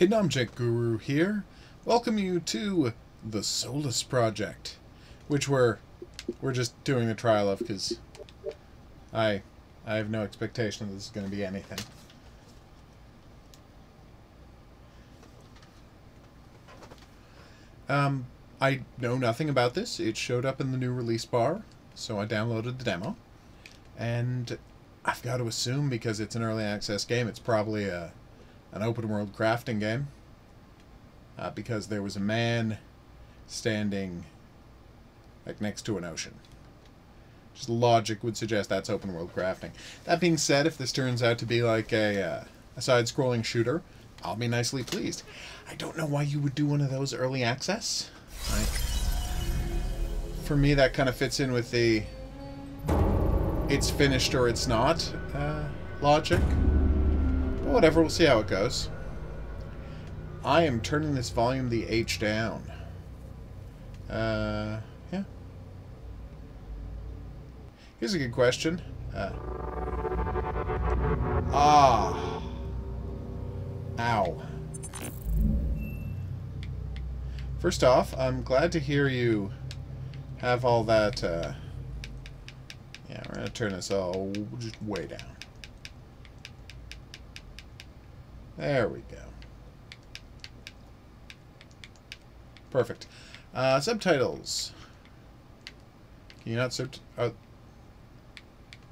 Hidden Object Guru here. Welcome you to the Solus Project, which we're we're just doing a trial of because I I have no expectation that this is going to be anything. Um, I know nothing about this. It showed up in the new release bar, so I downloaded the demo, and I've got to assume because it's an early access game, it's probably a an open world crafting game. Uh, because there was a man standing like next to an ocean. Just logic would suggest that's open world crafting. That being said, if this turns out to be like a, uh, a side scrolling shooter, I'll be nicely pleased. I don't know why you would do one of those early access. Like, for me, that kind of fits in with the it's finished or it's not uh, logic. But whatever, we'll see how it goes. I am turning this volume the H down. Uh, yeah. Here's a good question. Uh, ah. Ow. First off, I'm glad to hear you have all that, uh, yeah, we're going to turn this all way down. There we go. Perfect. Uh, subtitles. Can you not sub... Oh.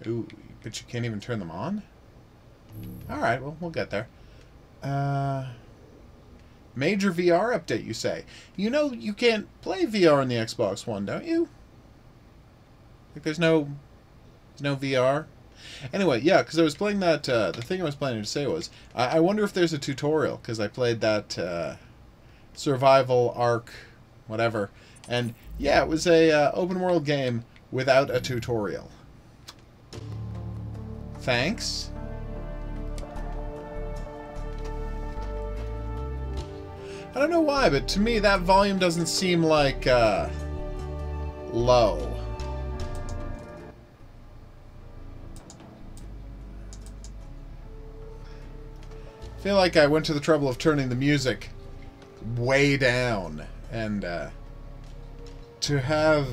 Ooh, but you can't even turn them on? Alright, well, we'll get there. Uh... Major VR update, you say. You know you can't play VR on the Xbox One, don't you? Like there's no... There's no VR? Anyway, yeah, because I was playing that... Uh, the thing I was planning to say was, I, I wonder if there's a tutorial, because I played that... Uh, survival Ark, whatever. And yeah, it was a uh, open world game without a tutorial. Thanks. I don't know why, but to me that volume doesn't seem like uh, low. Feel like I went to the trouble of turning the music way down. And uh, to have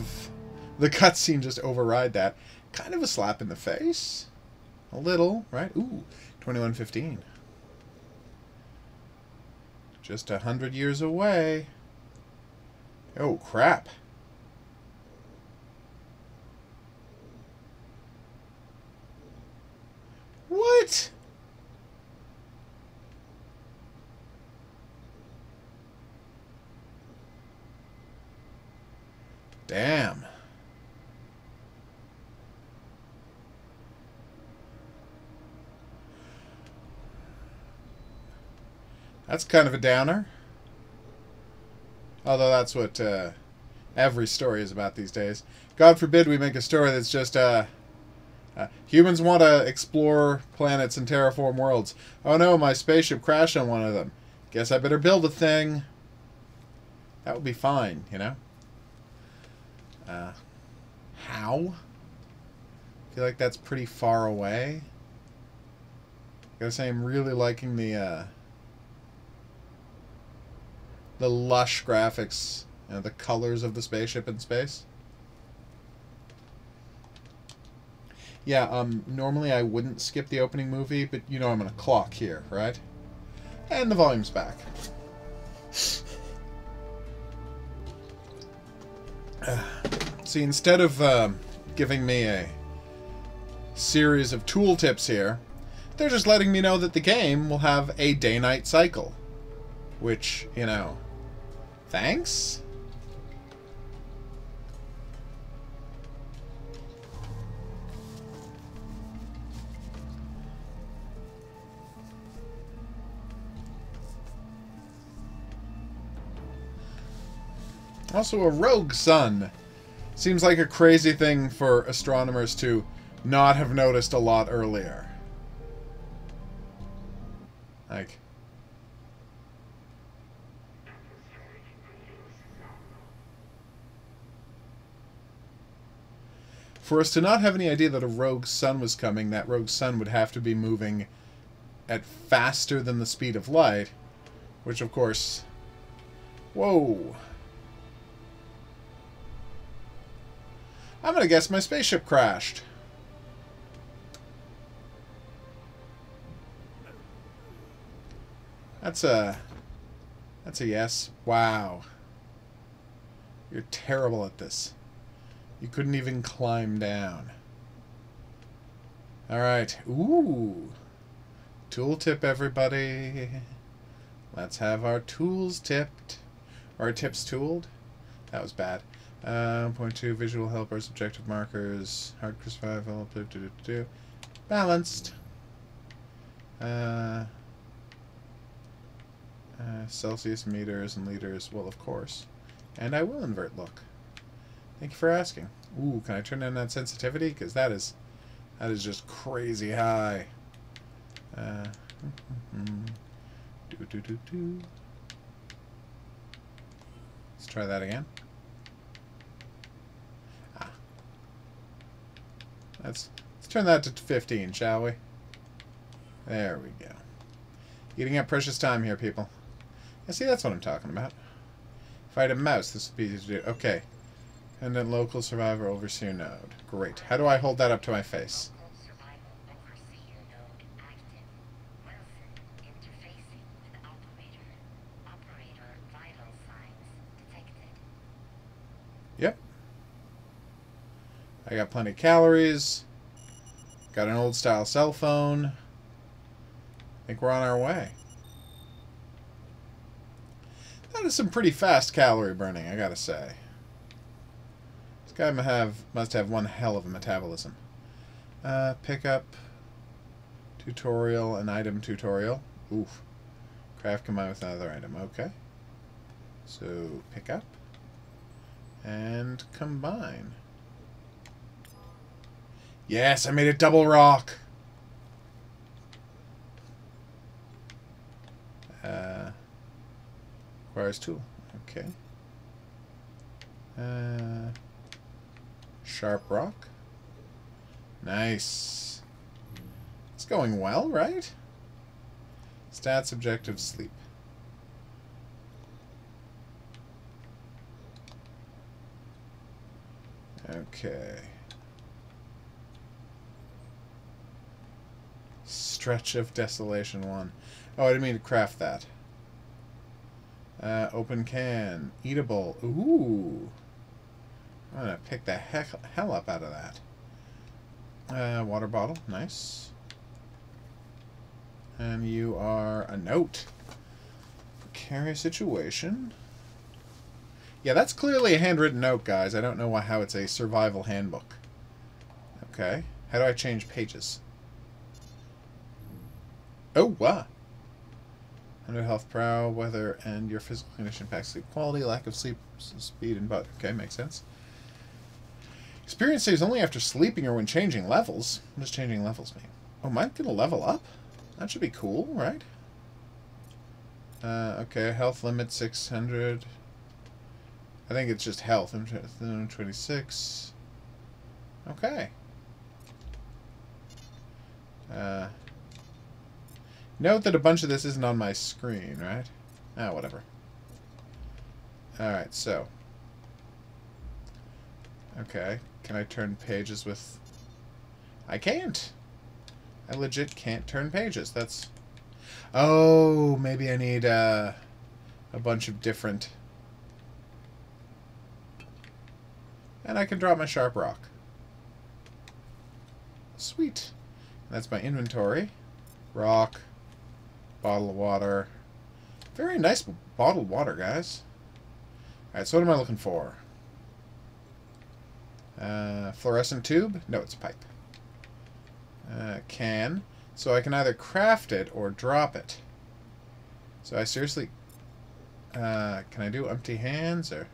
the cutscene just override that, kind of a slap in the face. A little, right? Ooh, 2115. Just a hundred years away. Oh, crap. What? Damn. That's kind of a downer. Although that's what uh, every story is about these days. God forbid we make a story that's just uh, uh, humans want to explore planets and terraform worlds. Oh no, my spaceship crashed on one of them. Guess I better build a thing. That would be fine, you know? Uh, how? I feel like that's pretty far away. I gotta say, I'm really liking the, uh, the lush graphics, know, the colors of the spaceship in space. Yeah, um, normally I wouldn't skip the opening movie, but you know I'm gonna clock here, right? And the volume's back. See, instead of uh, giving me a series of tooltips here, they're just letting me know that the game will have a day-night cycle. Which, you know, thanks? Also, a rogue sun. Seems like a crazy thing for astronomers to not have noticed a lot earlier. Like... For us to not have any idea that a rogue sun was coming, that rogue sun would have to be moving at faster than the speed of light, Which, of course... Whoa! I'm gonna guess my spaceship crashed. That's a... That's a yes. Wow. You're terrible at this. You couldn't even climb down. Alright. Ooh. Tooltip, everybody. Let's have our tools tipped. Our tips tooled. That was bad. Uh, point two, visual helpers, objective markers, hard survival, do, do, do, do. balanced. Uh, uh, Celsius meters and liters, well, of course. And I will invert look. Thank you for asking. Ooh, can I turn down that sensitivity? Because that is, that is just crazy high. Uh, do, do, do, do. Let's try that again. Let's, let's turn that to 15, shall we? There we go. Eating up precious time here, people. Yeah, see, that's what I'm talking about. If I had a mouse, this would be easy to do. Okay. And then local survivor overseer node. Great. How do I hold that up to my face? Yep. I got plenty of calories. Got an old style cell phone. I think we're on our way. That is some pretty fast calorie burning, I gotta say. This guy must have, must have one hell of a metabolism. Uh, pickup, tutorial, an item tutorial. Oof. Craft combined with another item. Okay. So, pick up. And combine. Yes, I made a double rock! Uh... Requires tool. Okay. Uh, sharp rock. Nice. It's going well, right? Stats, objective, sleep. Okay. Stretch of Desolation 1. Oh, I didn't mean to craft that. Uh, open can. Eatable. Ooh. I'm going to pick the heck, hell up out of that. Uh, water bottle. Nice. And you are a note. Precarious situation. Yeah, that's clearly a handwritten note, guys. I don't know why, how it's a survival handbook. Okay. How do I change pages? Oh, wow. Under health, prow, weather, and your physical condition impacts sleep quality, lack of sleep, speed, and both. Okay, makes sense. Experience saves only after sleeping or when changing levels. What does changing levels mean? Oh, I to level up? That should be cool, right? Uh, okay, health limit 600. I think it's just health. I'm 26. Okay. Uh, Note that a bunch of this isn't on my screen, right? Ah, whatever. Alright, so. Okay. Can I turn pages with... I can't! I legit can't turn pages. That's... Oh, maybe I need uh, a bunch of different... And I can drop my sharp rock. Sweet. That's my inventory. Rock. Bottle of water. Very nice bottled water, guys. Alright, so what am I looking for? Uh, fluorescent tube? No, it's a pipe. Uh, can. So I can either craft it or drop it. So I seriously... Uh, can I do empty hands or...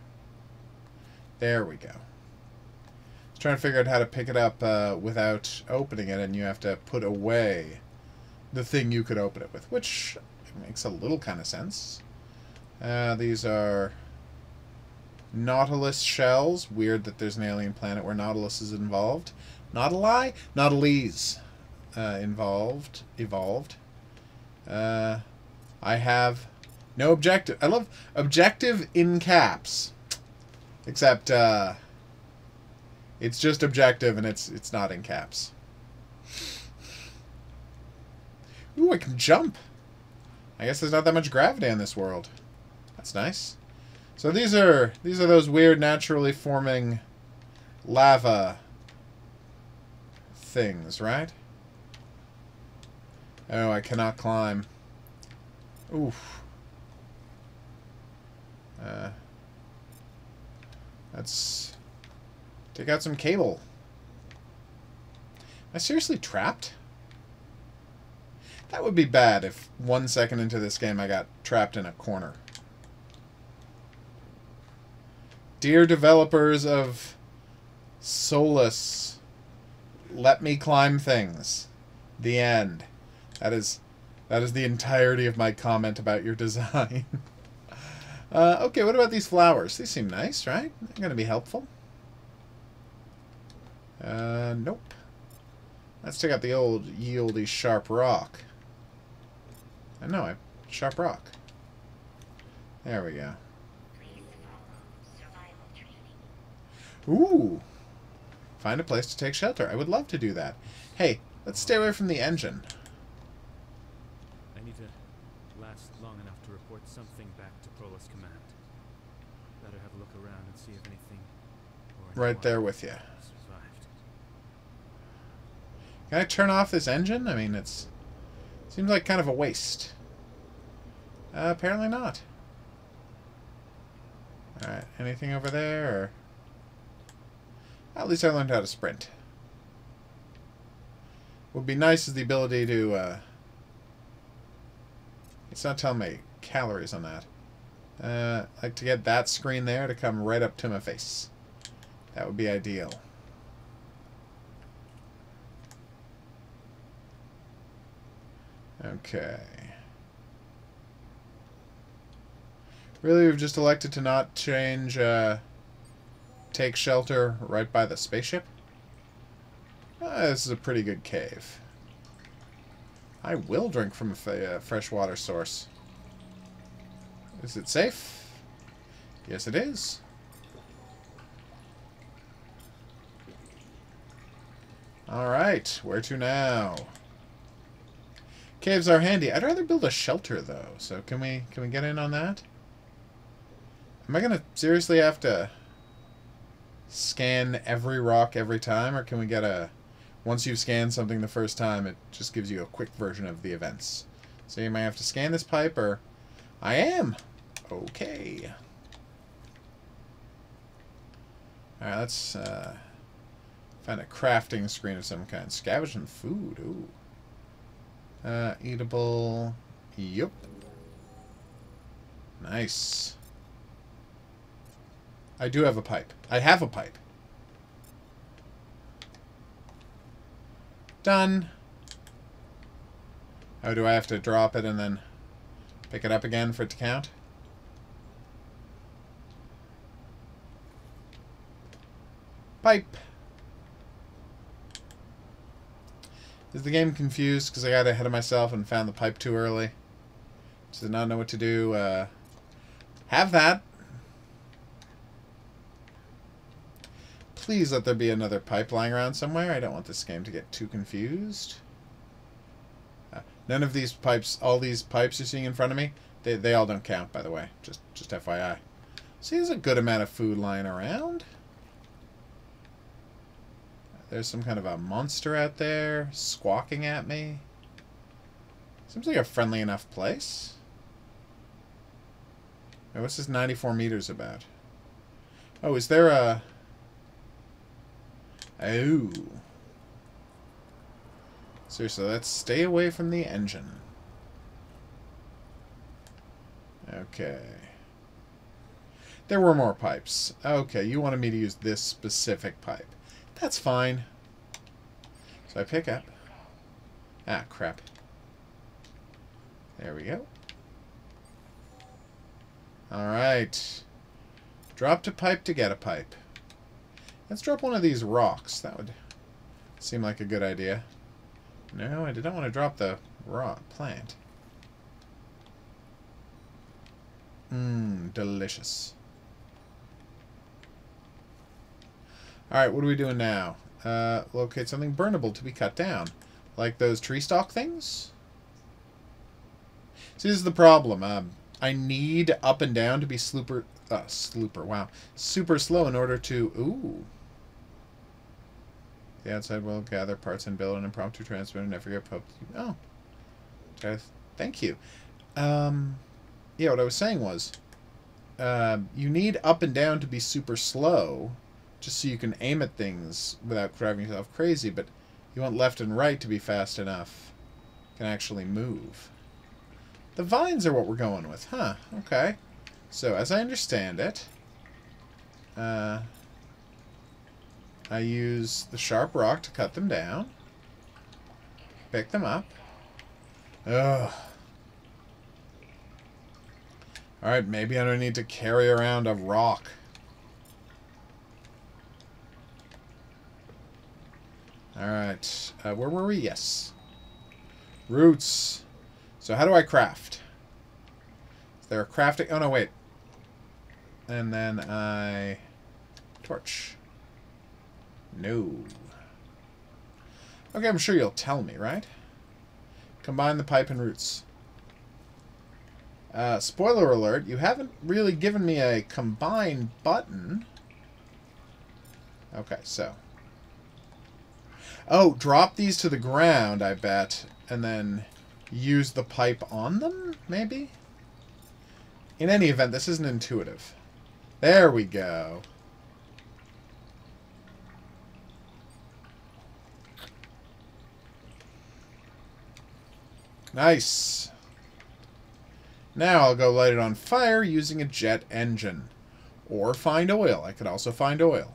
There we go. Trying to figure out how to pick it up uh, without opening it, and you have to put away the thing you could open it with, which makes a little kind of sense. Uh, these are Nautilus shells. Weird that there's an alien planet where Nautilus is involved. Nautili? Nautilese uh, involved. Evolved. Uh, I have No objective. I love objective in caps. Except, uh... It's just objective and it's it's not in caps. Ooh, I can jump. I guess there's not that much gravity in this world. That's nice. So these are these are those weird naturally forming lava things, right? Oh, I cannot climb. Oof. Uh, let's take out some cable. Am I seriously trapped? That would be bad if one second into this game I got trapped in a corner. Dear developers of Solus, let me climb things. The end. That is that is the entirety of my comment about your design. uh, okay, what about these flowers? These seem nice, right? They're going to be helpful. Uh, nope. Let's take out the old yieldy sharp rock. I know, I sharp rock. There we go. Ooh. Find a place to take shelter. I would love to do that. Hey, let's stay away from the engine. I need to last long enough to report something back to Prolus Command. Better have a look around and see if anything Right there with you. survived. Can I turn off this engine? I mean, it's seems like kind of a waste. Uh, apparently not. Alright, anything over there? At least I learned how to sprint. Would be nice is the ability to, uh... It's not telling me calories on that. Uh, like to get that screen there to come right up to my face. That would be ideal. Okay. Really, we've just elected to not change, uh, take shelter right by the spaceship? Uh, this is a pretty good cave. I will drink from a uh, freshwater source. Is it safe? Yes, it is. Alright, where to now? Caves are handy. I'd rather build a shelter though. So can we can we get in on that? Am I gonna seriously have to scan every rock every time, or can we get a once you've scanned something the first time, it just gives you a quick version of the events. So you might have to scan this pipe, or I am. Okay. Alright, let's uh, find a crafting screen of some kind. Scavenge some food. Ooh. Uh, eatable. Yep. Nice. I do have a pipe. I have a pipe. Done. Oh, do I have to drop it and then pick it up again for it to count? Pipe. Is the game confused because I got ahead of myself and found the pipe too early? Does it not know what to do? Uh, have that. Please let there be another pipe lying around somewhere. I don't want this game to get too confused. Uh, none of these pipes, all these pipes you're seeing in front of me, they, they all don't count, by the way. Just, just FYI. See, there's a good amount of food lying around. There's some kind of a monster out there squawking at me. Seems like a friendly enough place. Now, what's this 94 meters about? Oh, is there a... Oh. Seriously, let's stay away from the engine. Okay. There were more pipes. Okay, you wanted me to use this specific pipe. That's fine. So I pick up. Ah, crap. There we go. Alright. Dropped a pipe to get a pipe. Let's drop one of these rocks. That would seem like a good idea. No, I did not want to drop the rock plant. Mmm, delicious. Alright, what are we doing now? Uh, locate something burnable to be cut down. Like those tree stalk things? See, this is the problem. Um, I need up and down to be slooper... Uh, slooper, wow. Super slow in order to... Ooh. The outside will gather parts and build an impromptu transmitter and never get poked. Oh. Thank you. Um, yeah, what I was saying was, uh, you need up and down to be super slow, just so you can aim at things without driving yourself crazy, but you want left and right to be fast enough. can actually move. The vines are what we're going with, huh? Okay. So, as I understand it, uh, I use the sharp rock to cut them down, pick them up. Ugh. Alright, maybe I don't need to carry around a rock. Alright, uh, where were we? Yes. Roots. So how do I craft? Is there a crafting? Oh, no, wait. And then I... Torch. No. Okay, I'm sure you'll tell me, right? Combine the pipe and roots. Uh, spoiler alert, you haven't really given me a combine button. Okay, so. Oh, drop these to the ground, I bet, and then use the pipe on them, maybe? In any event, this isn't intuitive. There we go. Nice. Now I'll go light it on fire using a jet engine. Or find oil. I could also find oil.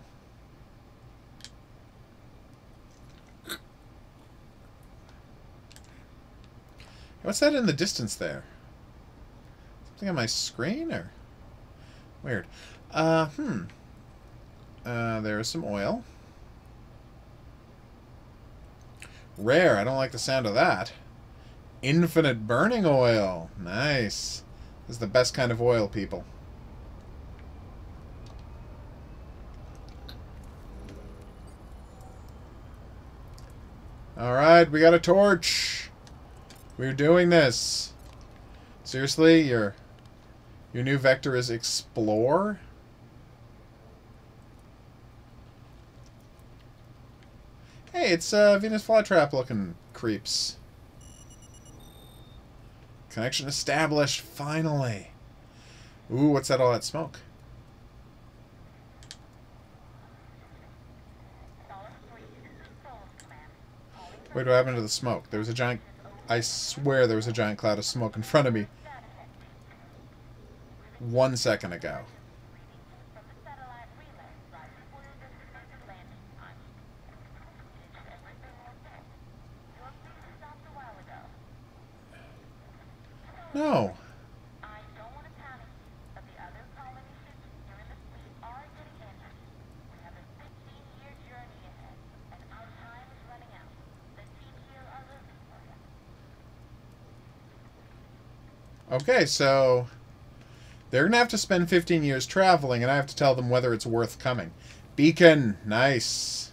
What's that in the distance there? Something on my screen, or? Weird. Uh, hmm. Uh, there's some oil. Rare. I don't like the sound of that. Infinite burning oil. Nice. This is the best kind of oil, people. Alright, we got a torch. We're doing this. Seriously, your your new vector is explore? Hey, it's uh, Venus flytrap looking creeps. Connection established, finally. Ooh, what's that all that smoke? Wait, what happened to the smoke? There was a giant... I swear there was a giant cloud of smoke in front of me. One second ago. No. Okay, so they're going to have to spend 15 years traveling, and I have to tell them whether it's worth coming. Beacon, nice.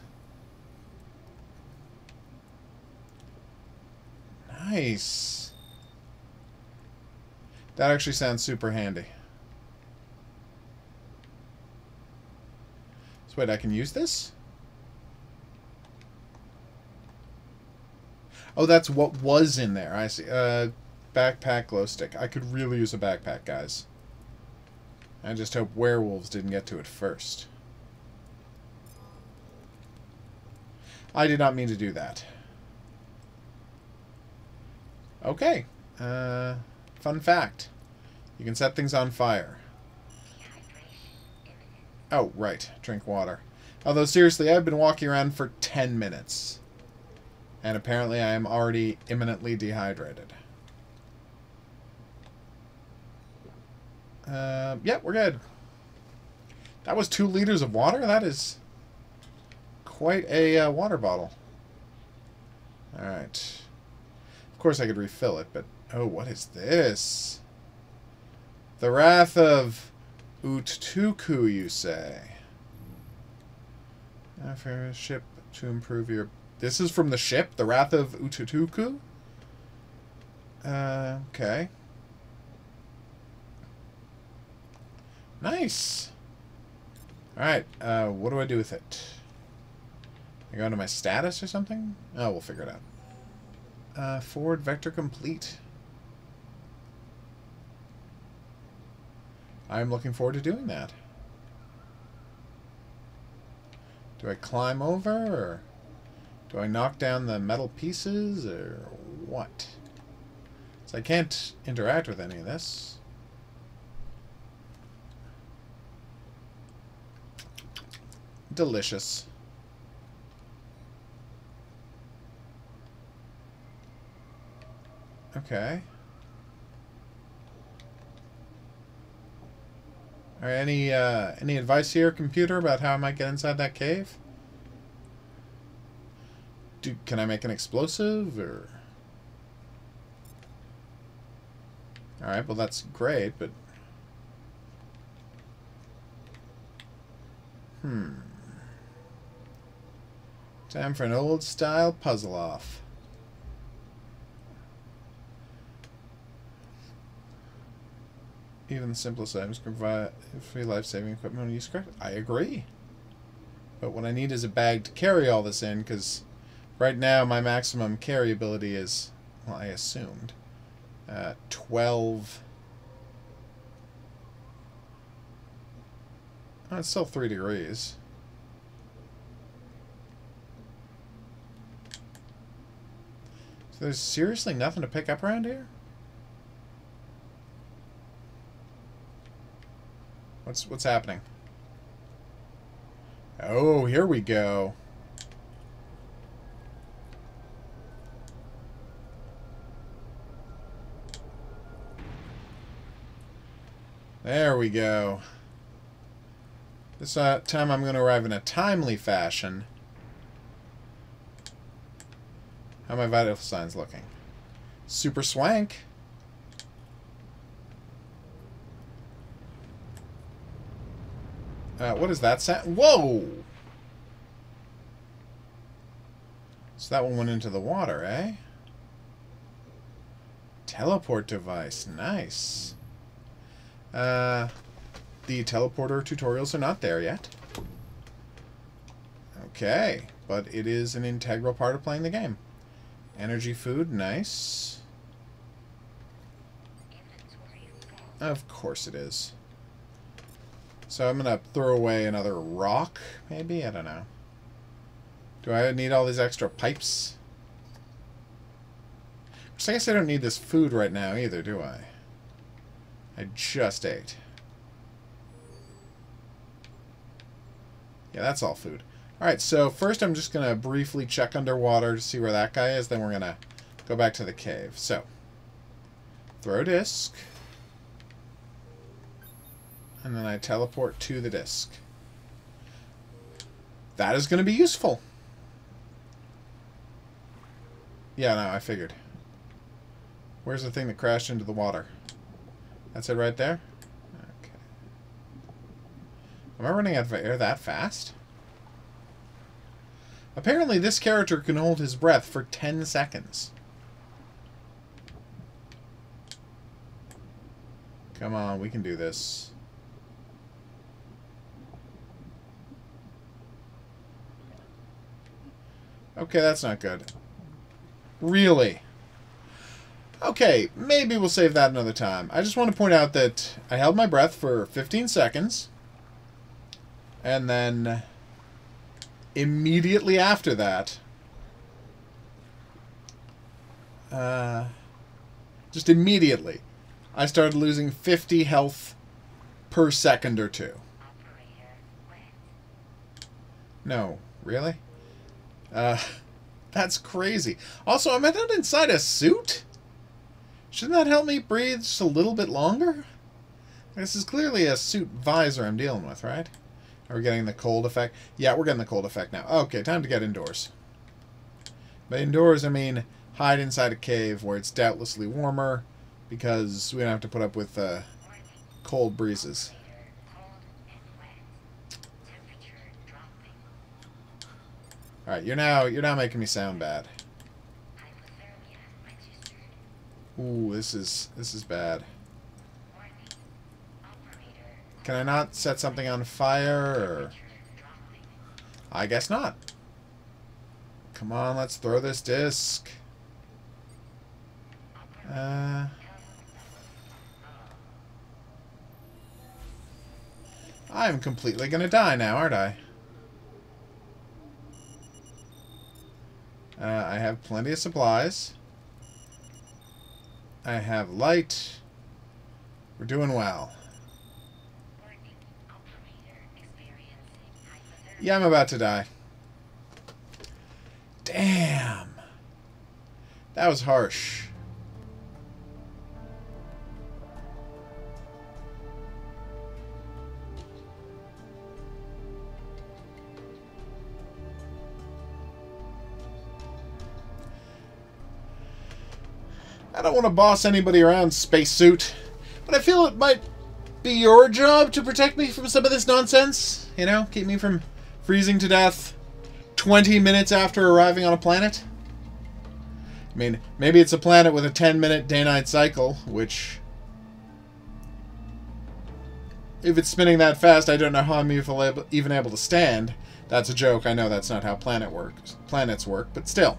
Nice. That actually sounds super handy. So wait, I can use this? Oh, that's what was in there. I see. Uh, backpack glow stick. I could really use a backpack, guys. I just hope werewolves didn't get to it first. I did not mean to do that. Okay. Uh... Fun fact. You can set things on fire. Oh, right. Drink water. Although, seriously, I've been walking around for 10 minutes. And apparently I am already imminently dehydrated. Uh, yeah, we're good. That was two liters of water? That is quite a uh, water bottle. Alright. Of course I could refill it, but Oh, what is this? The Wrath of Uttuku, you say? A ship to improve your... This is from the ship? The Wrath of Uttuku? Uh, okay. Nice. Alright, uh, what do I do with it? I go into my status or something? Oh, we'll figure it out. Uh, forward vector complete. I'm looking forward to doing that. Do I climb over, or do I knock down the metal pieces, or what? So I can't interact with any of this. Delicious. Okay. All right, any uh, any advice here, computer, about how I might get inside that cave? Do can I make an explosive or? All right, well that's great, but hmm. Time for an old style puzzle off. Even the simplest items can provide free life-saving equipment when used correctly. I agree. But what I need is a bag to carry all this in, because right now my maximum carry ability is, well, I assumed, uh, 12... Oh, it's still 3 degrees. There's seriously nothing to pick up around here? What's what's happening? Oh, here we go. There we go. This uh, time I'm going to arrive in a timely fashion. How are my vital signs looking? Super swank. Uh, what is that sound? Whoa! So that one went into the water, eh? Teleport device. Nice. Uh, the teleporter tutorials are not there yet. Okay, but it is an integral part of playing the game. Energy food, nice. Of course it is. So I'm going to throw away another rock, maybe? I don't know. Do I need all these extra pipes? Which I guess I don't need this food right now either, do I? I just ate. Yeah, that's all food. Alright, so first I'm just going to briefly check underwater to see where that guy is. Then we're going to go back to the cave. So, throw disc and then I teleport to the disk. That is going to be useful. Yeah, no, I figured. Where's the thing that crashed into the water? That's it right there? Okay. Am I running out of air that fast? Apparently this character can hold his breath for 10 seconds. Come on, we can do this. Okay, that's not good. Really? Okay, maybe we'll save that another time. I just want to point out that I held my breath for 15 seconds. And then immediately after that, uh, just immediately, I started losing 50 health per second or two. No, really? Uh, that's crazy. Also, am I not inside a suit? Shouldn't that help me breathe just a little bit longer? This is clearly a suit visor I'm dealing with, right? Are we getting the cold effect? Yeah, we're getting the cold effect now. Okay, time to get indoors. By indoors, I mean hide inside a cave where it's doubtlessly warmer because we don't have to put up with uh, cold breezes. All right, you're now you're now making me sound bad. Ooh, this is this is bad. Can I not set something on fire? Or... I guess not. Come on, let's throw this disc. Uh... I'm completely gonna die now, aren't I? Uh, I have plenty of supplies. I have light. We're doing well. Yeah, I'm about to die. Damn. That was harsh. I don't want to boss anybody around, spacesuit, but I feel it might be your job to protect me from some of this nonsense. You know, keep me from freezing to death 20 minutes after arriving on a planet? I mean, maybe it's a planet with a 10 minute day night cycle, which. If it's spinning that fast, I don't know how I'm even able to stand. That's a joke. I know that's not how planet works. Planets work, but still.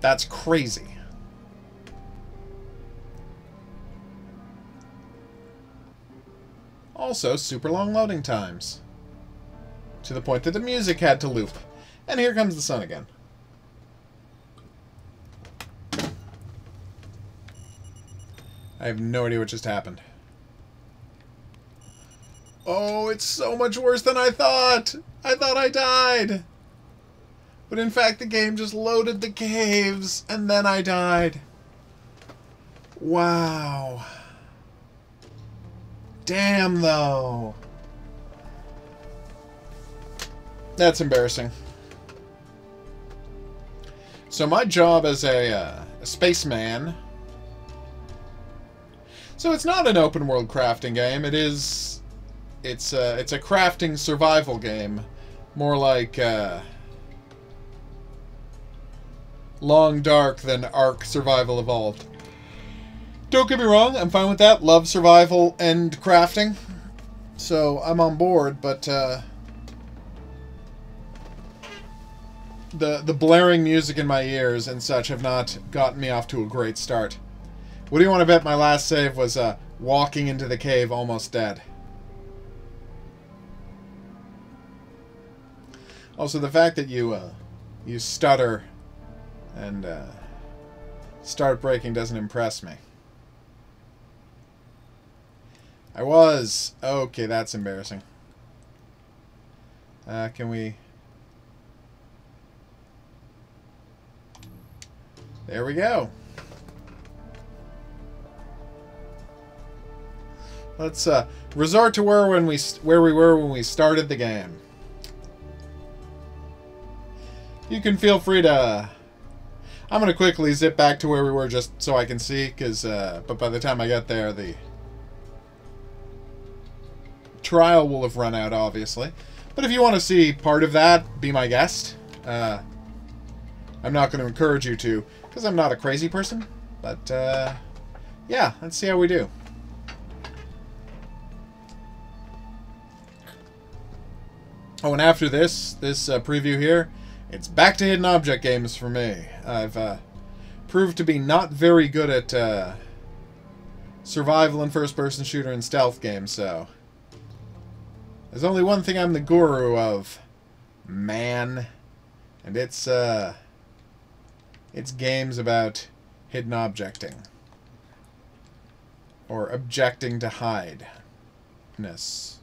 That's crazy. Also, super long loading times to the point that the music had to loop. And here comes the sun again. I have no idea what just happened. Oh, it's so much worse than I thought! I thought I died! But in fact, the game just loaded the caves, and then I died. Wow. Damn, though. That's embarrassing. So my job as a, uh, a spaceman... So it's not an open world crafting game. It is... It's, a, it's a crafting survival game. More like, uh, Long Dark than Ark Survival Evolved. Don't get me wrong, I'm fine with that. Love survival and crafting. So I'm on board, but, uh, the the blaring music in my ears and such have not gotten me off to a great start. What do you want to bet my last save was uh, walking into the cave almost dead? Also, the fact that you uh, you stutter and uh, start breaking doesn't impress me. I was. Okay, that's embarrassing. Uh, can we... There we go. Let's uh, resort to where when we where we were when we started the game. You can feel free to. I'm gonna quickly zip back to where we were just so I can see, because uh, but by the time I get there, the trial will have run out, obviously. But if you want to see part of that, be my guest. Uh, I'm not going to encourage you to, because I'm not a crazy person. But, uh, yeah, let's see how we do. Oh, and after this, this uh, preview here, it's back to hidden object games for me. I've uh, proved to be not very good at uh, survival and first-person shooter and stealth games, so... There's only one thing I'm the guru of, man. And it's, uh... It's games about hidden objecting. Or objecting to hide. Ness.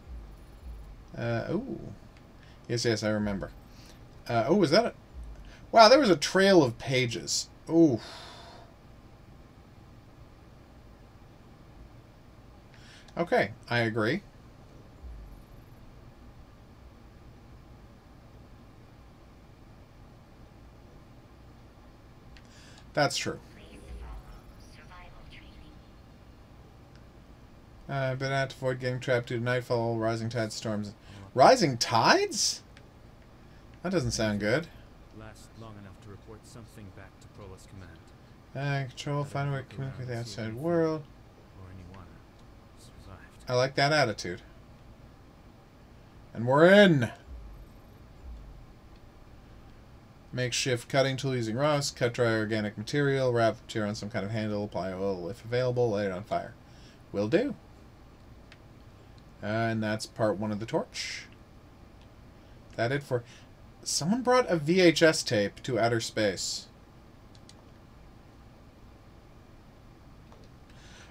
Uh, oh. Yes, yes, I remember. Uh, oh, was that a... Wow, there was a trail of pages. Oh. Okay, I agree. That's true. Uh, but I have to avoid getting trapped due to nightfall, rising tide storms. Rising tides? That doesn't sound good. Last long enough to report something back to Solus Command. Uh, control, find a way to communicate with the outside world. Or anyone survived. I like that attitude. And we're in! Makeshift cutting tool using rocks, cut dry organic material, wrap material on some kind of handle, apply oil if available, light it on fire. Will do. and that's part one of the torch. That it for... Someone brought a VHS tape to outer space.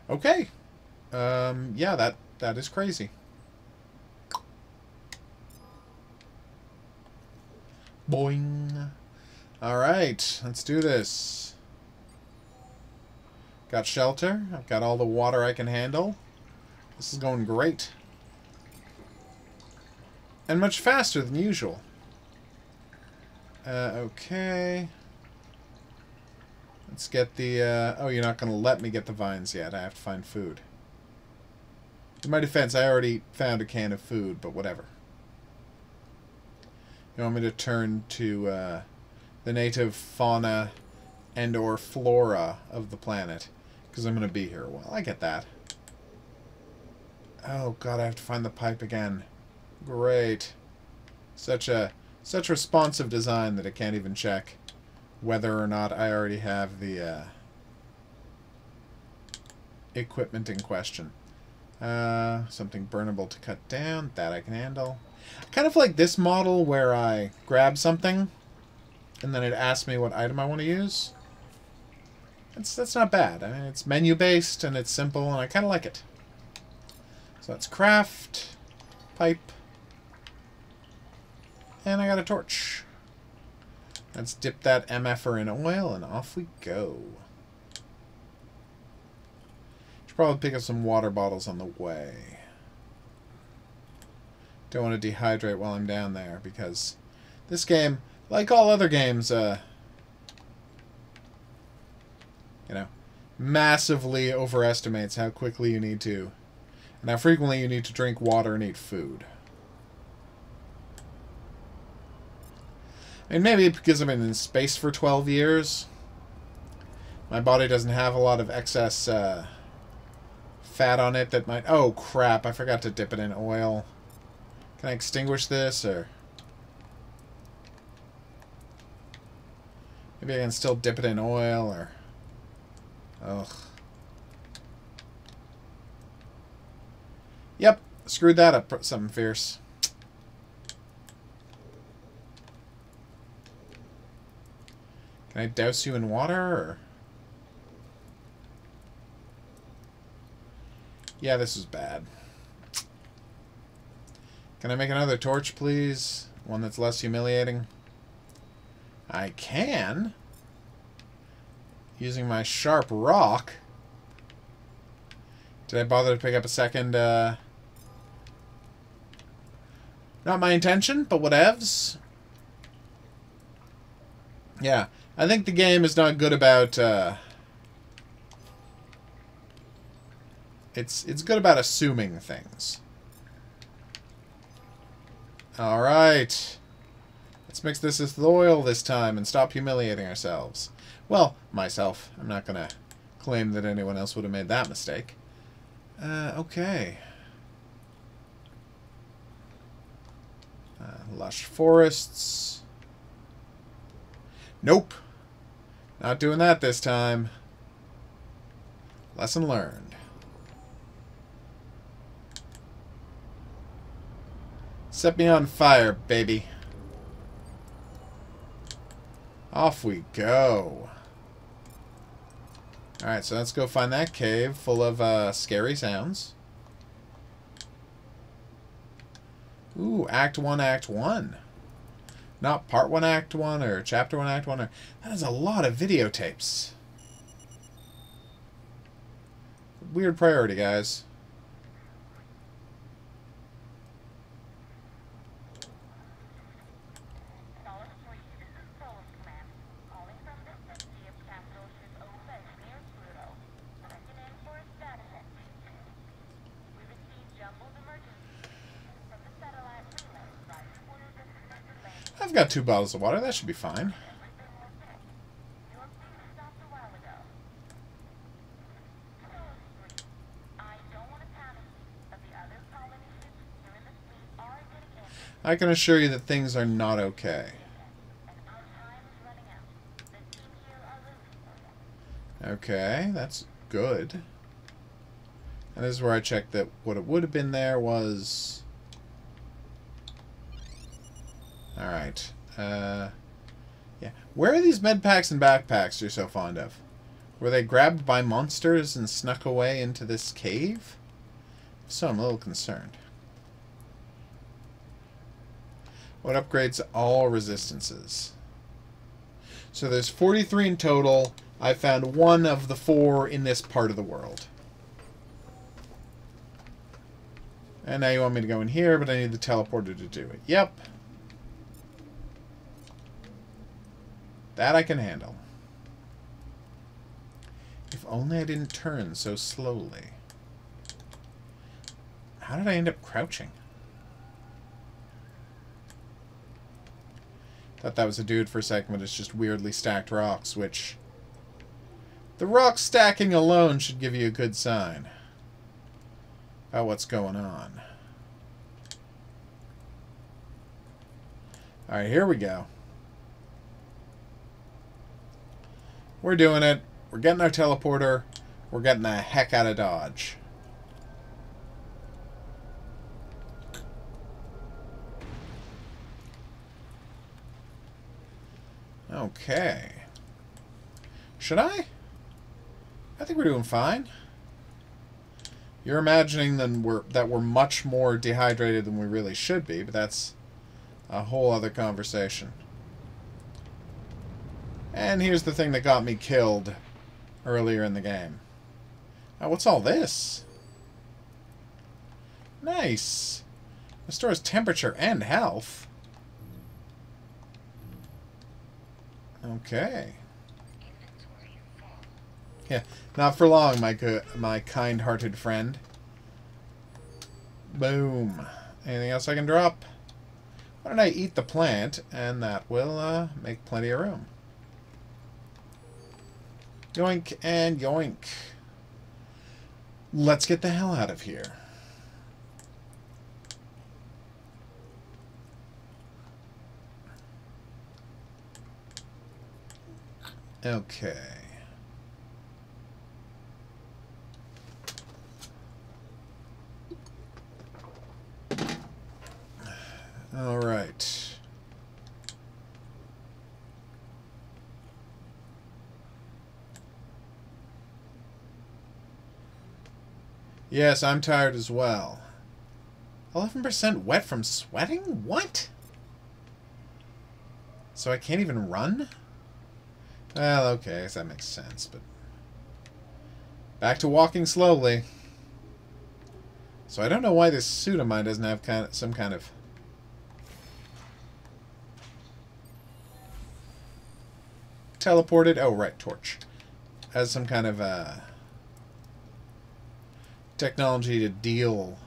Okay. Um, yeah, that that is crazy. Boing. Alright, let's do this. Got shelter. I've got all the water I can handle. This is going great. And much faster than usual. Uh, okay. Let's get the, uh, oh, you're not going to let me get the vines yet. I have to find food. In my defense, I already found a can of food, but whatever. You want me to turn to, uh, the native fauna and or flora of the planet. Because I'm going to be here a while. I get that. Oh, God, I have to find the pipe again. Great. Such a such responsive design that it can't even check whether or not I already have the uh, equipment in question. Uh, something burnable to cut down. That I can handle. Kind of like this model where I grab something and then it asks me what item I want to use. That's, that's not bad. I mean, it's menu-based and it's simple and I kind of like it. So that's craft, pipe, and I got a torch. Let's dip that MFer in oil, and off we go. Should probably pick up some water bottles on the way. Don't want to dehydrate while I'm down there, because this game, like all other games, uh, you know, massively overestimates how quickly you need to, and how frequently you need to drink water and eat food. And maybe because I've been in space for 12 years, my body doesn't have a lot of excess uh, fat on it that might... Oh, crap. I forgot to dip it in oil. Can I extinguish this, or... Maybe I can still dip it in oil, or... Ugh. Yep. Screwed that up something fierce. Can I douse you in water, or? Yeah, this is bad. Can I make another torch, please? One that's less humiliating? I can. Using my sharp rock. Did I bother to pick up a second, uh... Not my intention, but whatevs. Yeah. I think the game is not good about, uh... It's, it's good about assuming things. Alright. Let's mix this with oil this time and stop humiliating ourselves. Well, myself. I'm not going to claim that anyone else would have made that mistake. Uh, okay. Uh, lush forests. Nope. Not doing that this time. Lesson learned. Set me on fire, baby. Off we go. Alright, so let's go find that cave full of uh, scary sounds. Ooh, Act 1, Act 1. Not Part 1, Act 1, or Chapter 1, Act 1. Or, that is a lot of videotapes. Weird priority, guys. Got two bottles of water. That should be fine. I can assure you that things are not okay. Okay, that's good. And this is where I checked that what it would have been there was... Alright. Uh, yeah. Where are these med packs and backpacks you're so fond of? Were they grabbed by monsters and snuck away into this cave? So I'm a little concerned. What upgrades all resistances? So there's 43 in total. I found one of the four in this part of the world. And now you want me to go in here, but I need the teleporter to do it. Yep. That I can handle. If only I didn't turn so slowly. How did I end up crouching? Thought that was a dude for a second, but it's just weirdly stacked rocks, which... The rock stacking alone should give you a good sign about what's going on. Alright, here we go. We're doing it. We're getting our teleporter. We're getting the heck out of Dodge. Okay. Should I? I think we're doing fine. You're imagining that we're, that we're much more dehydrated than we really should be, but that's a whole other conversation. And here's the thing that got me killed earlier in the game. Now, what's all this? Nice. It stores temperature and health. Okay. Yeah, not for long, my my kind-hearted friend. Boom. Anything else I can drop? Why don't I eat the plant, and that will uh, make plenty of room. Yoink and yoink. Let's get the hell out of here. Okay. All right. Yes, I'm tired as well. 11% wet from sweating? What? So I can't even run? Well, okay, that makes sense, but... Back to walking slowly. So I don't know why this suit of mine doesn't have kind of, some kind of... Teleported... Oh, right, torch. Has some kind of, uh... Technology to deal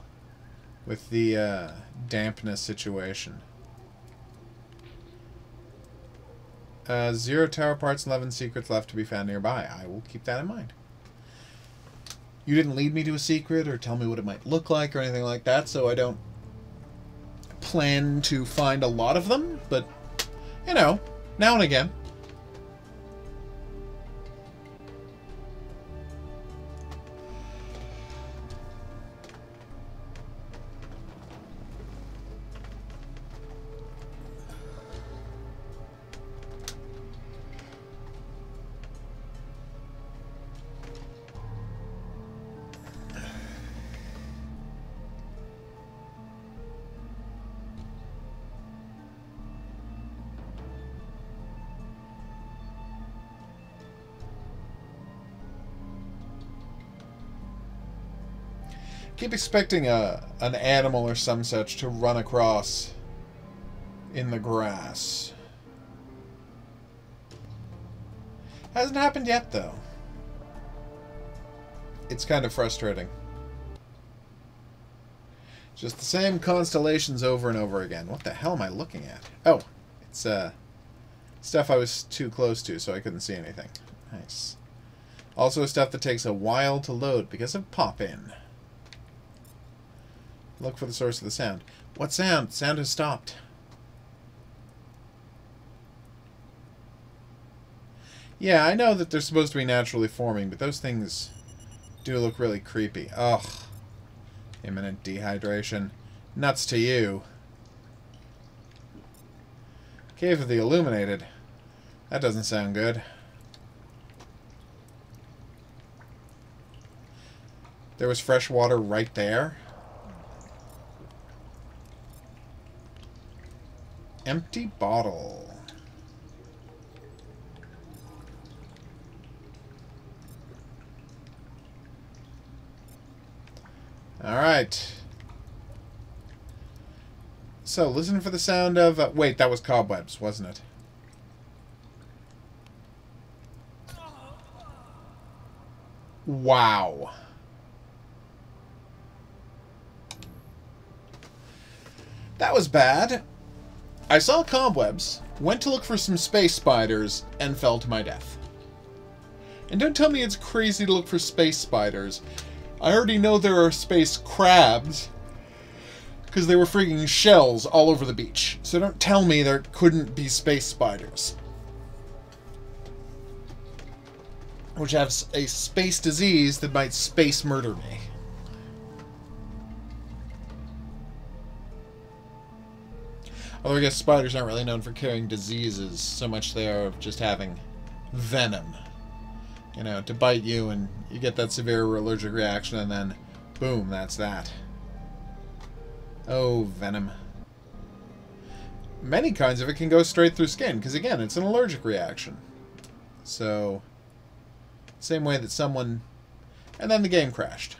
with the, uh, dampness situation. Uh, zero tower parts, 11 secrets left to be found nearby. I will keep that in mind. You didn't lead me to a secret or tell me what it might look like or anything like that, so I don't plan to find a lot of them, but, you know, now and again. Keep expecting a an animal or some such to run across in the grass. Hasn't happened yet, though. It's kind of frustrating. Just the same constellations over and over again. What the hell am I looking at? Oh, It's uh, stuff I was too close to, so I couldn't see anything. Nice. Also stuff that takes a while to load because of pop-in. Look for the source of the sound. What sound? Sound has stopped. Yeah, I know that they're supposed to be naturally forming, but those things do look really creepy. Ugh. Imminent dehydration. Nuts to you. Cave of the Illuminated. That doesn't sound good. There was fresh water right there. Empty bottle. Alright. So, listen for the sound of... Uh, wait, that was cobwebs, wasn't it? Wow. That was bad. I saw cobwebs, went to look for some space spiders, and fell to my death. And don't tell me it's crazy to look for space spiders. I already know there are space crabs, because they were freaking shells all over the beach. So don't tell me there couldn't be space spiders. Which have a space disease that might space murder me. Although I guess spiders aren't really known for carrying diseases, so much they are just having venom. You know, to bite you and you get that severe allergic reaction and then, boom, that's that. Oh, venom. Many kinds of it can go straight through skin, because again, it's an allergic reaction. So, same way that someone... And then the game crashed.